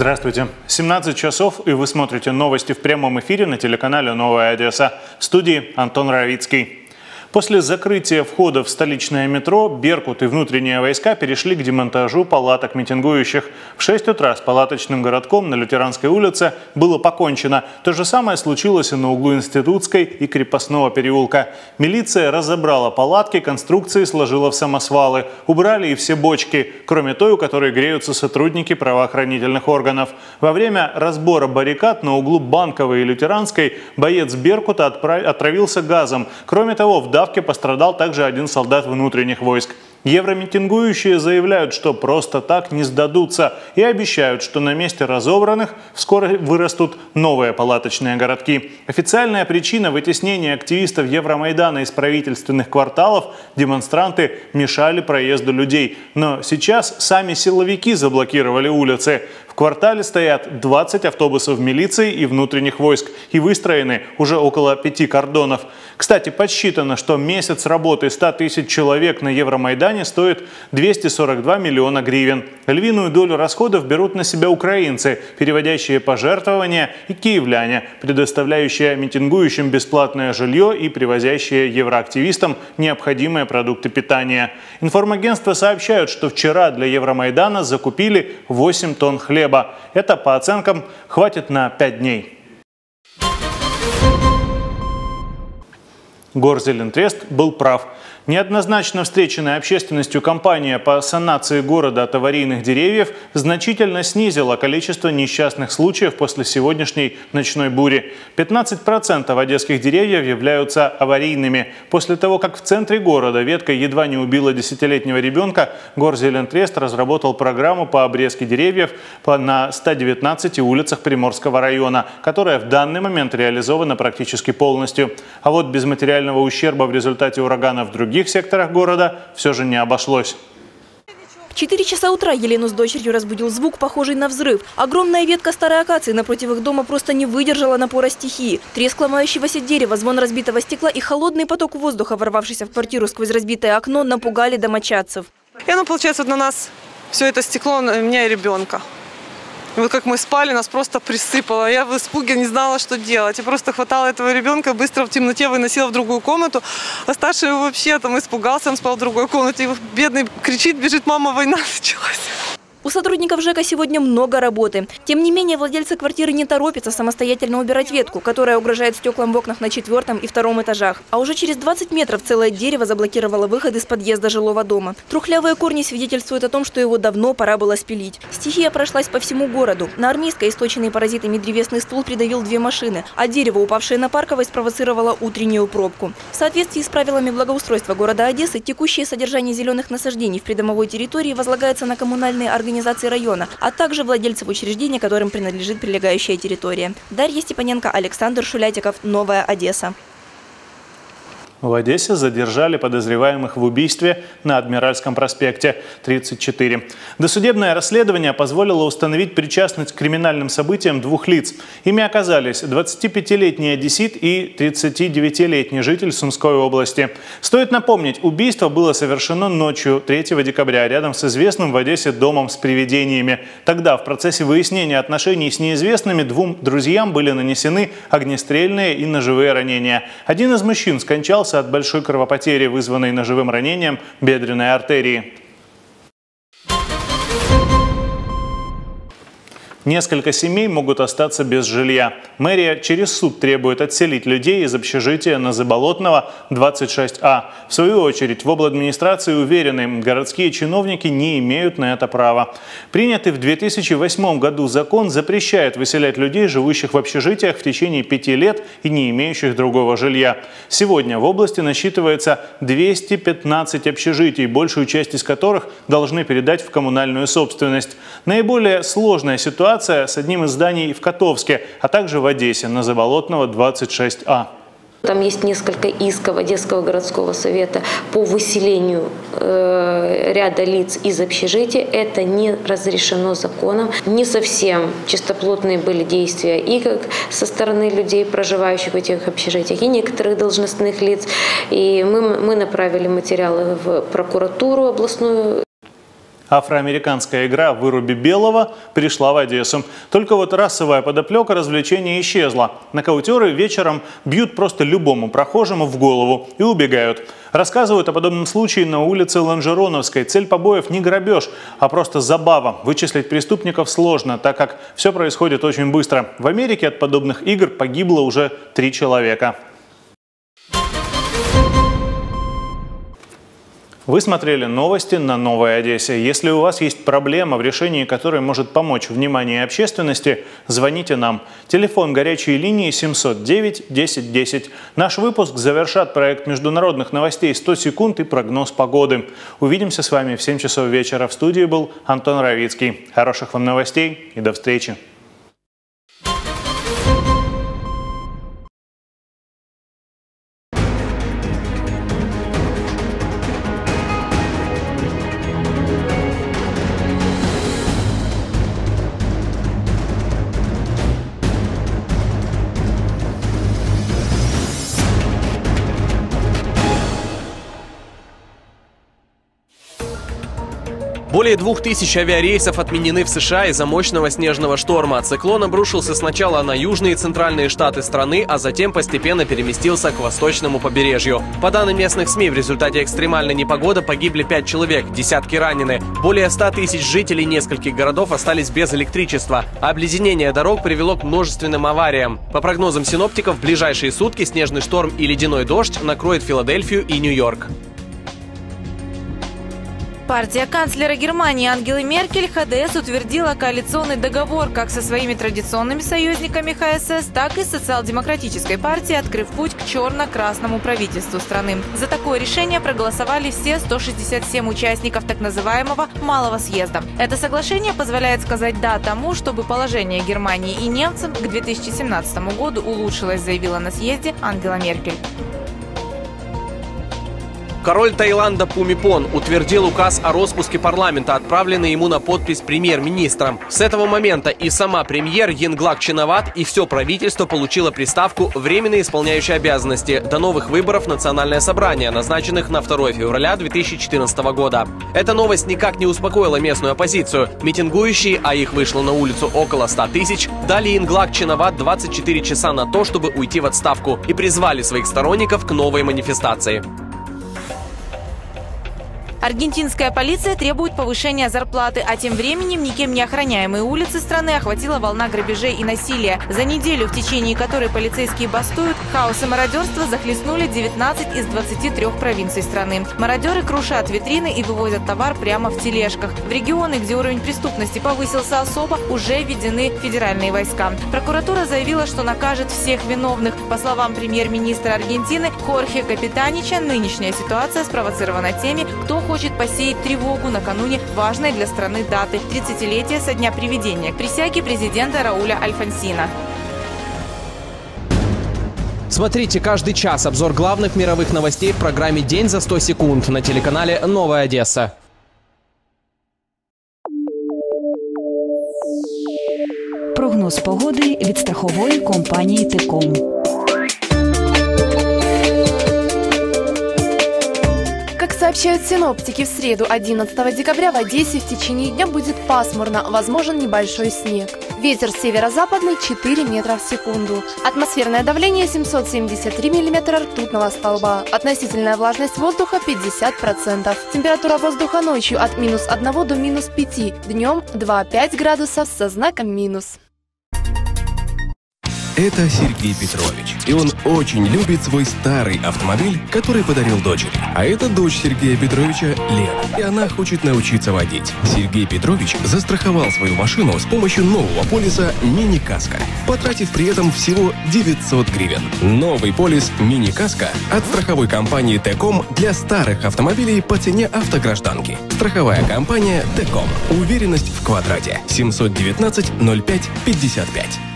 Здравствуйте. 17 часов, и вы смотрите новости в прямом эфире на телеканале «Новая Одесса». В студии Антон Равицкий. После закрытия входа в столичное метро «Беркут» и внутренние войска перешли к демонтажу палаток митингующих. В 6 утра с палаточным городком на Лютеранской улице было покончено. То же самое случилось и на углу Институтской и Крепостного переулка. Милиция разобрала палатки, конструкции сложила в самосвалы. Убрали и все бочки, кроме той, у которой греются сотрудники правоохранительных органов. Во время разбора баррикад на углу Банковой и Лютеранской боец «Беркута» отравился газом. Кроме того, в давке пострадал также один солдат внутренних войск. Евромитингующие заявляют, что просто так не сдадутся и обещают, что на месте разобранных скоро вырастут новые палаточные городки. Официальная причина вытеснения активистов Евромайдана из правительственных кварталов – демонстранты мешали проезду людей. Но сейчас сами силовики заблокировали улицы. Квартале стоят 20 автобусов милиции и внутренних войск и выстроены уже около пяти кордонов. Кстати, подсчитано, что месяц работы 100 тысяч человек на Евромайдане стоит 242 миллиона гривен. Львиную долю расходов берут на себя украинцы, переводящие пожертвования, и киевляне, предоставляющие митингующим бесплатное жилье и привозящие евроактивистам необходимые продукты питания. Информагентства сообщают, что вчера для Евромайдана закупили 8 тонн хлеба хлеба. Это, по оценкам, хватит на 5 дней. Горзелентрест был прав. Неоднозначно встреченная общественностью кампания по санации города от аварийных деревьев значительно снизила количество несчастных случаев после сегодняшней ночной бури. 15% одесских деревьев являются аварийными. После того, как в центре города ветка едва не убила десятилетнего ребенка, Горзелентрест разработал программу по обрезке деревьев на 119 улицах Приморского района, которая в данный момент реализована практически полностью. А вот без материального ущерба в результате ураганов в других других секторах города все же не обошлось. В 4 часа утра Елену с дочерью разбудил звук, похожий на взрыв. Огромная ветка старой акации напротив их дома просто не выдержала напора стихии. Треск ломающегося дерева, звон разбитого стекла и холодный поток воздуха, ворвавшийся в квартиру сквозь разбитое окно, напугали домочадцев. И оно, получается, вот на нас все это стекло, на меня и ребенка. И вот как мы спали, нас просто присыпало. Я в испуге не знала, что делать. Я просто хватала этого ребенка, быстро в темноте выносила в другую комнату. А старший вообще там испугался, он спал в другой комнате. И бедный кричит, бежит, мама, война началась. У сотрудников ЖЭКа сегодня много работы. Тем не менее, владельцы квартиры не торопятся самостоятельно убирать ветку, которая угрожает стеклам в окнах на четвертом и втором этажах. А уже через 20 метров целое дерево заблокировало выход из подъезда жилого дома. Трухлявые корни свидетельствуют о том, что его давно пора было спилить. Стихия прошлась по всему городу. На Армейской источенный паразитами древесный ствол придавил две машины, а дерево, упавшее на Парковой, спровоцировало утреннюю пробку. В соответствии с правилами благоустройства города Одессы, текущее содержание зеленых насаждений в придомовой территории возлагается на коммунальные организации организации района, а также владельцев учреждения, которым принадлежит прилегающая территория. Дарья Степаненко, Александр Шулятиков, Новая Одесса. В Одессе задержали подозреваемых в убийстве на Адмиральском проспекте 34. Досудебное расследование позволило установить причастность к криминальным событиям двух лиц. Ими оказались 25-летний одессит и 39-летний житель Сумской области. Стоит напомнить, убийство было совершено ночью 3 декабря рядом с известным в Одессе домом с привидениями. Тогда в процессе выяснения отношений с неизвестными двум друзьям были нанесены огнестрельные и ножевые ранения. Один из мужчин скончался скончался от большой кровопотери, вызванной ножевым ранением бедренной артерии. Несколько семей могут остаться без жилья. Мэрия через суд требует отселить людей из общежития на Заболотного 26А. В свою очередь, в администрации уверены, городские чиновники не имеют на это права. Принятый в 2008 году закон запрещает выселять людей, живущих в общежитиях в течение пяти лет и не имеющих другого жилья. Сегодня в области насчитывается 215 общежитий, большую часть из которых должны передать в коммунальную собственность. Наиболее сложная ситуация ситуация с одним из зданий в Котовске, а также в Одессе на Заболотного 26А. Там есть несколько исков Одесского городского совета по выселению э, ряда лиц из общежития. Это не разрешено законом. Не совсем чистоплотные были действия и как со стороны людей, проживающих в этих общежитиях, и некоторых должностных лиц. И мы, мы направили материалы в прокуратуру областную. Афроамериканская игра «Выруби белого» пришла в Одессу. Только вот расовая подоплека развлечения исчезла. Нокаутеры вечером бьют просто любому прохожему в голову и убегают. Рассказывают о подобном случае на улице Ланжероновской. Цель побоев не грабеж, а просто забава. Вычислить преступников сложно, так как все происходит очень быстро. В Америке от подобных игр погибло уже три человека. Вы смотрели новости на Новой Одессе. Если у вас есть проблема, в решении которой может помочь внимание общественности, звоните нам. Телефон горячей линии 709 10 10. Наш выпуск завершат проект международных новостей «100 секунд» и прогноз погоды. Увидимся с вами в 7 часов вечера. В студии был Антон Равицкий. Хороших вам новостей и до встречи. Более двух тысяч авиарейсов отменены в США из-за мощного снежного шторма. Циклон обрушился сначала на южные и центральные штаты страны, а затем постепенно переместился к восточному побережью. По данным местных СМИ, в результате экстремальной непогоды погибли пять человек, десятки ранены. Более 100 тысяч жителей нескольких городов остались без электричества. Обледенение дорог привело к множественным авариям. По прогнозам синоптиков, в ближайшие сутки снежный шторм и ледяной дождь накроет Филадельфию и Нью-Йорк. Партия канцлера Германии Ангелы Меркель ХДС утвердила коалиционный договор как со своими традиционными союзниками ХСС, так и социал-демократической партией, открыв путь к черно-красному правительству страны. За такое решение проголосовали все 167 участников так называемого «малого съезда». Это соглашение позволяет сказать «да» тому, чтобы положение Германии и немцам к 2017 году улучшилось, заявила на съезде Ангела Меркель. Король Таиланда Пумипон утвердил указ о распуске парламента, отправленный ему на подпись премьер-министром. С этого момента и сама премьер Янглак Чиноват и все правительство получило приставку «временно исполняющий обязанности» до новых выборов Национальное собрание, назначенных на 2 февраля 2014 года. Эта новость никак не успокоила местную оппозицию. Митингующие, а их вышло на улицу около 100 тысяч, дали Янглак Чиноват 24 часа на то, чтобы уйти в отставку и призвали своих сторонников к новой манифестации. Аргентинская полиция требует повышения зарплаты, а тем временем никем не охраняемые улицы страны охватила волна грабежей и насилия. За неделю, в течение которой полицейские бастуют, хаос и мародерство захлестнули 19 из 23 провинций страны. Мародеры крушат витрины и вывозят товар прямо в тележках. В регионы, где уровень преступности повысился особо, уже введены федеральные войска. Прокуратура заявила, что накажет всех виновных. По словам премьер-министра Аргентины Хорхе Капитанича, нынешняя ситуация спровоцирована теми, кто хочет посеять тревогу накануне важной для страны даты – 30-летия со дня приведения к присяге президента Рауля Альфонсина. Смотрите каждый час обзор главных мировых новостей в программе «День за 100 секунд» на телеканале «Новая Одесса». Прогноз погоди від страхової компанії Теком. Как сообщают синоптики, в среду 11 декабря в Одессе в течение дня будет пасмурно, возможен небольшой снег. Ветер северо-западный 4 метра в секунду. Атмосферное давление 773 миллиметра ртутного столба. Относительная влажность воздуха 50%. Температура воздуха ночью от минус 1 до минус 5. Днем 2-5 градусов со знаком минус. Это Сергей Петрович, и он очень любит свой старый автомобиль, который подарил дочери. А это дочь Сергея Петровича Лена, и она хочет научиться водить. Сергей Петрович застраховал свою машину с помощью нового полиса «Мини-каска», потратив при этом всего 900 гривен. Новый полис «Мини-каска» от страховой компании «Теком» для старых автомобилей по цене автогражданки. Страховая компания «Теком». Уверенность в квадрате. 719 05 55.